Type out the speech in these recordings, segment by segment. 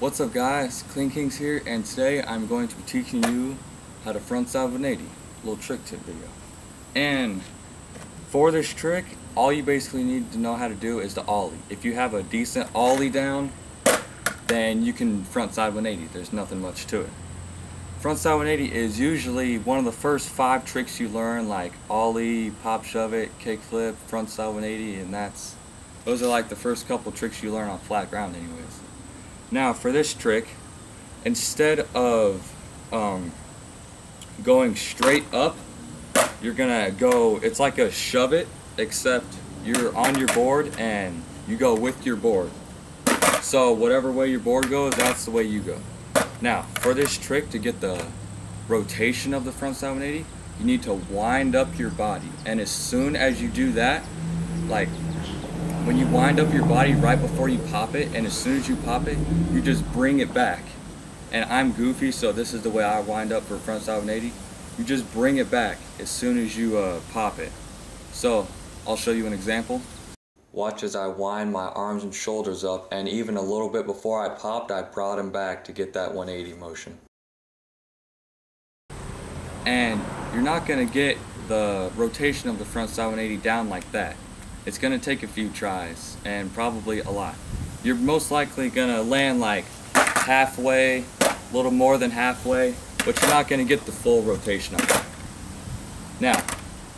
What's up guys, Clean Kings here, and today I'm going to be teaching you how to front side 180, little trick tip video. And for this trick, all you basically need to know how to do is the ollie. If you have a decent ollie down, then you can front side 180, there's nothing much to it. Front side 180 is usually one of the first five tricks you learn, like ollie, pop shove it, kick flip, front side 180, and that's, those are like the first couple tricks you learn on flat ground anyways. Now for this trick, instead of um, going straight up, you're gonna go, it's like a shove it, except you're on your board and you go with your board. So whatever way your board goes, that's the way you go. Now, for this trick to get the rotation of the front side 180, you need to wind up your body. And as soon as you do that, like when you wind up your body right before you pop it, and as soon as you pop it, you just bring it back. And I'm goofy, so this is the way I wind up for front side 180. You just bring it back as soon as you uh, pop it. So, I'll show you an example. Watch as I wind my arms and shoulders up, and even a little bit before I popped, I brought them back to get that 180 motion. And you're not going to get the rotation of the front side 180 down like that. It's going to take a few tries, and probably a lot. You're most likely going to land like halfway, a little more than halfway, but you're not going to get the full rotation of it. Now,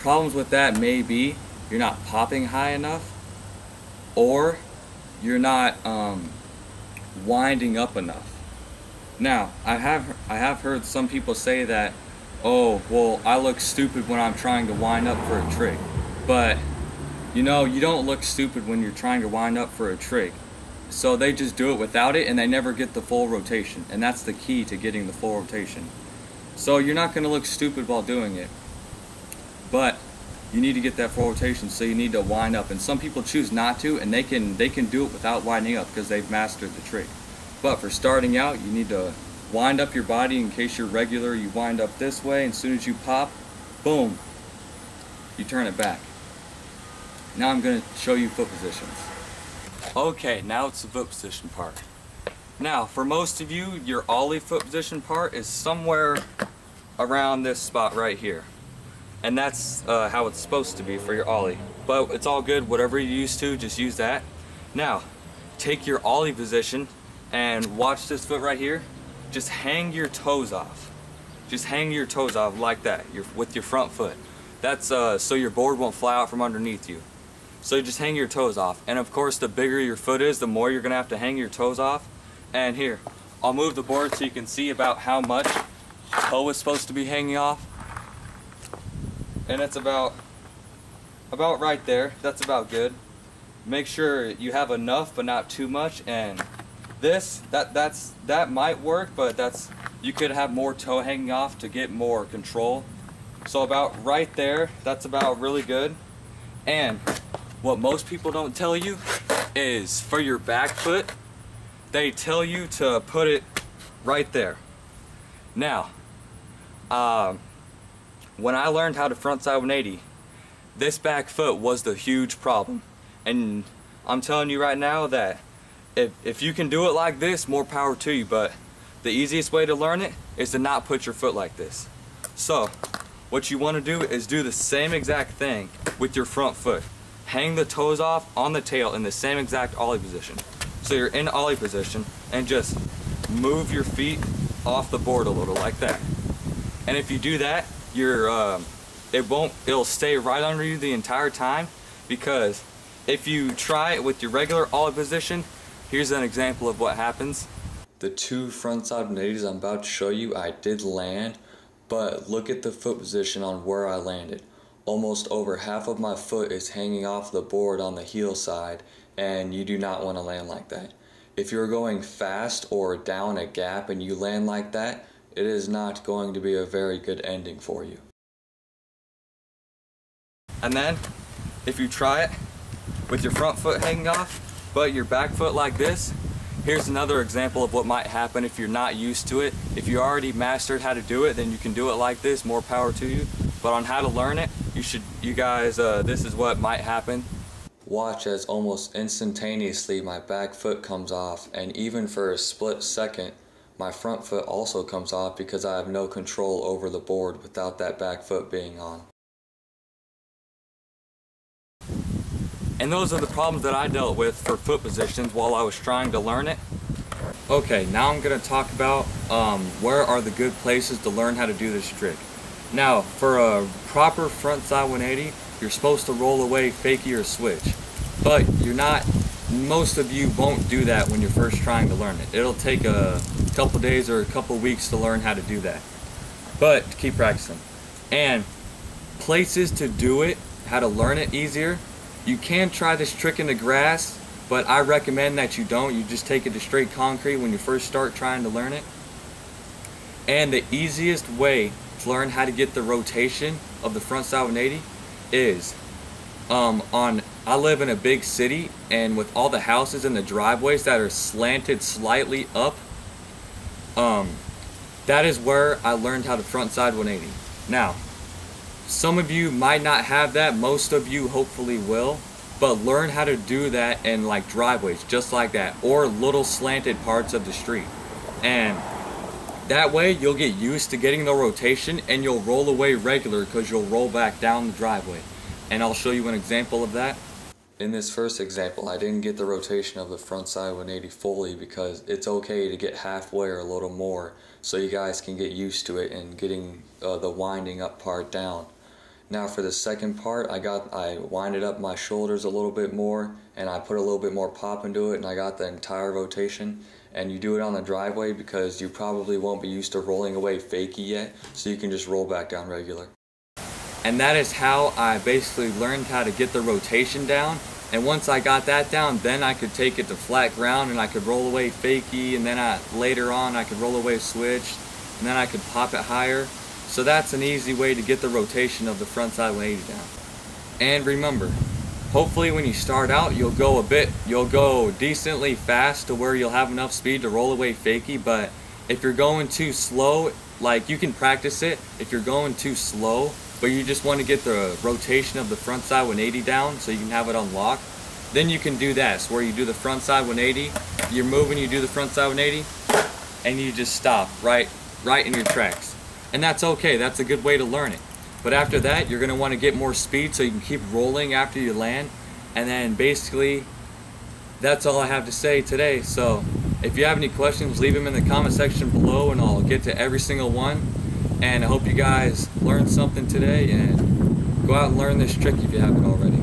problems with that may be you're not popping high enough, or you're not um, winding up enough. Now, I have I have heard some people say that, oh, well, I look stupid when I'm trying to wind up for a trick, but you know, you don't look stupid when you're trying to wind up for a trick. So they just do it without it and they never get the full rotation. And that's the key to getting the full rotation. So you're not going to look stupid while doing it. But you need to get that full rotation so you need to wind up and some people choose not to and they can they can do it without winding up because they've mastered the trick but for starting out you need to wind up your body in case you're regular you wind up this way and as soon as you pop boom you turn it back now I'm going to show you foot positions okay now it's the foot position part now for most of you your ollie foot position part is somewhere around this spot right here and that's uh, how it's supposed to be for your ollie. But it's all good, whatever you're used to, just use that. Now, take your ollie position and watch this foot right here. Just hang your toes off. Just hang your toes off like that, your, with your front foot. That's uh, so your board won't fly out from underneath you. So you just hang your toes off. And of course, the bigger your foot is, the more you're gonna have to hang your toes off. And here, I'll move the board so you can see about how much toe is supposed to be hanging off. And it's about about right there. That's about good. Make sure you have enough but not too much. And this that that's that might work but that's you could have more toe hanging off to get more control. So about right there that's about really good. And what most people don't tell you is for your back foot they tell you to put it right there now um, when I learned how to frontside 180, this back foot was the huge problem. And I'm telling you right now that if, if you can do it like this, more power to you. But the easiest way to learn it is to not put your foot like this. So what you want to do is do the same exact thing with your front foot. Hang the toes off on the tail in the same exact ollie position. So you're in ollie position and just move your feet off the board a little like that. And if you do that, your um, it won't it'll stay right under you the entire time because if you try it with your regular ollie position here's an example of what happens the two front side 180s I'm about to show you I did land but look at the foot position on where I landed almost over half of my foot is hanging off the board on the heel side and you do not want to land like that if you're going fast or down a gap and you land like that it is not going to be a very good ending for you. And then, if you try it with your front foot hanging off, but your back foot like this, here's another example of what might happen if you're not used to it. If you already mastered how to do it, then you can do it like this, more power to you. But on how to learn it, you should, you guys, uh, this is what might happen. watch as almost instantaneously my back foot comes off and even for a split second my front foot also comes off because I have no control over the board without that back foot being on. And those are the problems that I dealt with for foot positions while I was trying to learn it. Okay, now I'm to talk about um, where are the good places to learn how to do this trick. Now, for a proper front side 180, you're supposed to roll away fakie or switch. But you're not, most of you won't do that when you're first trying to learn it. It'll take a couple days or a couple weeks to learn how to do that. But keep practicing. And places to do it, how to learn it easier, you can try this trick in the grass, but I recommend that you don't. You just take it to straight concrete when you first start trying to learn it. And the easiest way to learn how to get the rotation of the front side 180 is um, on I live in a big city and with all the houses and the driveways that are slanted slightly up um, that is where I learned how to front side 180 now some of you might not have that. Most of you hopefully will. But learn how to do that in like driveways just like that or little slanted parts of the street. And that way you'll get used to getting the rotation and you'll roll away regular because you'll roll back down the driveway. And I'll show you an example of that. In this first example I didn't get the rotation of the front side 180 fully because it's okay to get halfway or a little more so you guys can get used to it and getting uh, the winding up part down now for the second part, I got I winded up my shoulders a little bit more and I put a little bit more pop into it and I got the entire rotation. And you do it on the driveway because you probably won't be used to rolling away fakie yet, so you can just roll back down regular. And that is how I basically learned how to get the rotation down. And once I got that down, then I could take it to flat ground and I could roll away fakie and then I, later on I could roll away switch and then I could pop it higher so that's an easy way to get the rotation of the front side 180 down. And remember, hopefully when you start out, you'll go a bit, you'll go decently fast to where you'll have enough speed to roll away fakie, but if you're going too slow, like you can practice it if you're going too slow, but you just want to get the rotation of the front side 180 down so you can have it unlocked, then you can do that. So where you do the front side 180, you're moving, you do the front side 180, and you just stop right, right in your tracks. And that's okay, that's a good way to learn it. But after that, you're gonna wanna get more speed so you can keep rolling after you land. And then basically, that's all I have to say today. So if you have any questions, leave them in the comment section below and I'll get to every single one. And I hope you guys learned something today and go out and learn this trick if you haven't already.